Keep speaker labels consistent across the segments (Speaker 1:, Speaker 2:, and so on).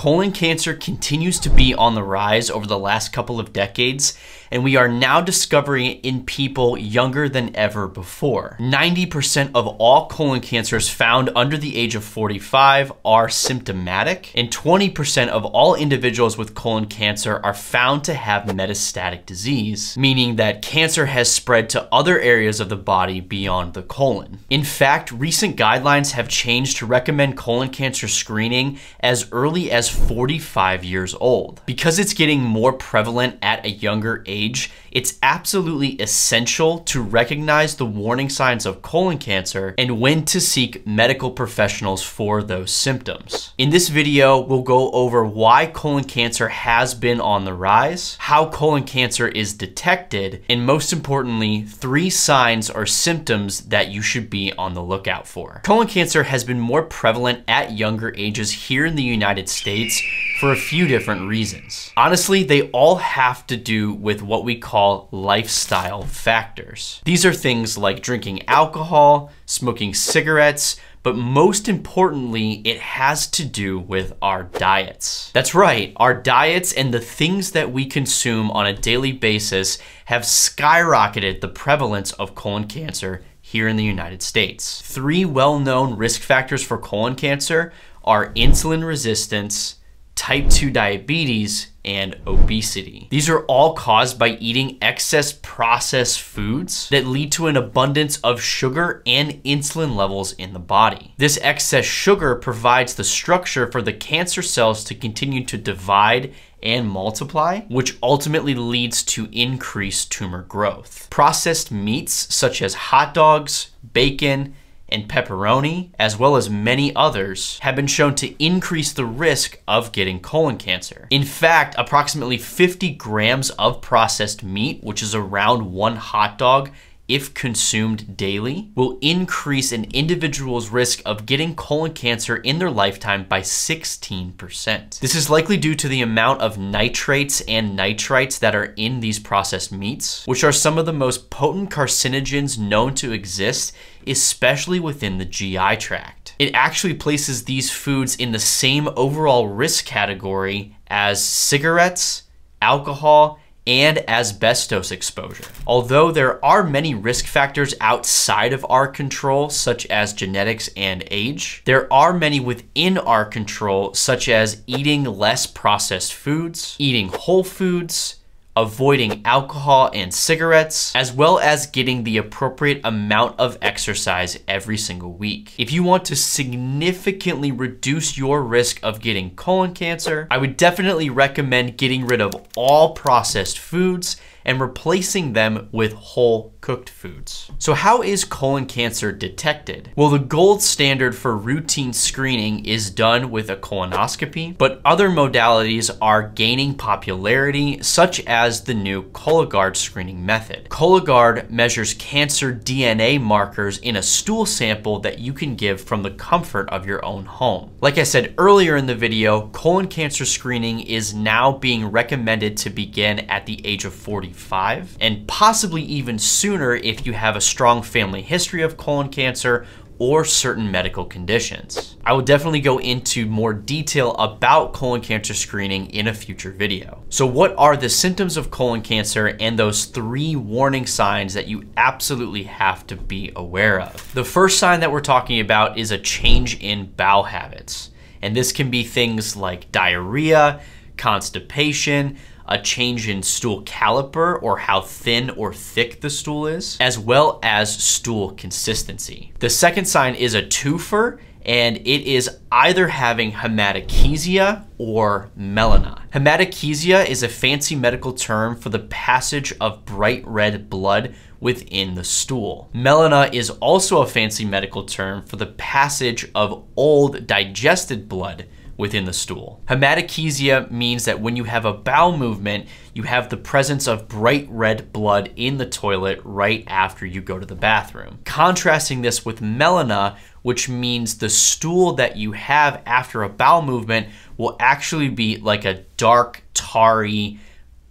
Speaker 1: Colon cancer continues to be on the rise over the last couple of decades, and we are now discovering it in people younger than ever before. 90% of all colon cancers found under the age of 45 are symptomatic, and 20% of all individuals with colon cancer are found to have metastatic disease, meaning that cancer has spread to other areas of the body beyond the colon. In fact, recent guidelines have changed to recommend colon cancer screening as early as 45 years old. Because it's getting more prevalent at a younger age, it's absolutely essential to recognize the warning signs of colon cancer and when to seek medical professionals for those symptoms. In this video, we'll go over why colon cancer has been on the rise, how colon cancer is detected, and most importantly, three signs or symptoms that you should be on the lookout for. Colon cancer has been more prevalent at younger ages here in the United States for a few different reasons. Honestly, they all have to do with what we call lifestyle factors. These are things like drinking alcohol, smoking cigarettes, but most importantly, it has to do with our diets. That's right, our diets and the things that we consume on a daily basis have skyrocketed the prevalence of colon cancer here in the United States. Three well-known risk factors for colon cancer are insulin resistance, type 2 diabetes, and obesity. These are all caused by eating excess processed foods that lead to an abundance of sugar and insulin levels in the body. This excess sugar provides the structure for the cancer cells to continue to divide and multiply, which ultimately leads to increased tumor growth. Processed meats such as hot dogs, bacon, and pepperoni, as well as many others, have been shown to increase the risk of getting colon cancer. In fact, approximately 50 grams of processed meat, which is around one hot dog, if consumed daily, will increase an individual's risk of getting colon cancer in their lifetime by 16%. This is likely due to the amount of nitrates and nitrites that are in these processed meats, which are some of the most potent carcinogens known to exist, especially within the GI tract. It actually places these foods in the same overall risk category as cigarettes, alcohol, and asbestos exposure. Although there are many risk factors outside of our control, such as genetics and age, there are many within our control, such as eating less processed foods, eating whole foods, avoiding alcohol and cigarettes, as well as getting the appropriate amount of exercise every single week. If you want to significantly reduce your risk of getting colon cancer, I would definitely recommend getting rid of all processed foods and replacing them with whole cooked foods. So how is colon cancer detected? Well, the gold standard for routine screening is done with a colonoscopy, but other modalities are gaining popularity, such as the new Cologuard screening method. Cologuard measures cancer DNA markers in a stool sample that you can give from the comfort of your own home. Like I said earlier in the video, colon cancer screening is now being recommended to begin at the age of 45 and possibly even sooner sooner if you have a strong family history of colon cancer or certain medical conditions. I will definitely go into more detail about colon cancer screening in a future video. So what are the symptoms of colon cancer and those three warning signs that you absolutely have to be aware of? The first sign that we're talking about is a change in bowel habits. And this can be things like diarrhea, constipation, a change in stool caliper or how thin or thick the stool is, as well as stool consistency. The second sign is a twofer and it is either having hematochezia or melena. Hematochezia is a fancy medical term for the passage of bright red blood within the stool. Melena is also a fancy medical term for the passage of old digested blood within the stool. Hematochezia means that when you have a bowel movement, you have the presence of bright red blood in the toilet right after you go to the bathroom. Contrasting this with melena, which means the stool that you have after a bowel movement will actually be like a dark, tarry,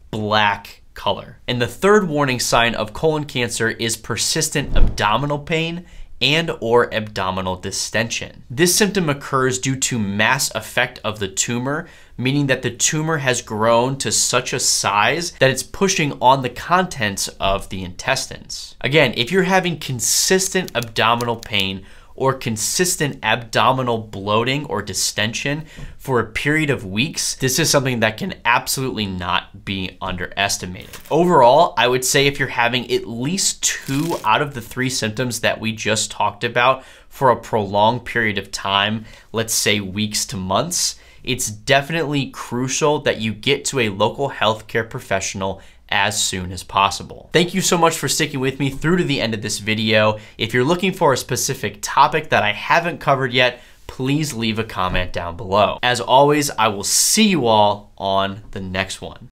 Speaker 1: black color. And the third warning sign of colon cancer is persistent abdominal pain and or abdominal distension. This symptom occurs due to mass effect of the tumor, meaning that the tumor has grown to such a size that it's pushing on the contents of the intestines. Again, if you're having consistent abdominal pain or consistent abdominal bloating or distension for a period of weeks, this is something that can absolutely not be underestimated. Overall, I would say if you're having at least two out of the three symptoms that we just talked about for a prolonged period of time, let's say weeks to months, it's definitely crucial that you get to a local healthcare professional as soon as possible. Thank you so much for sticking with me through to the end of this video. If you're looking for a specific topic that I haven't covered yet, please leave a comment down below. As always, I will see you all on the next one.